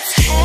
it's hell.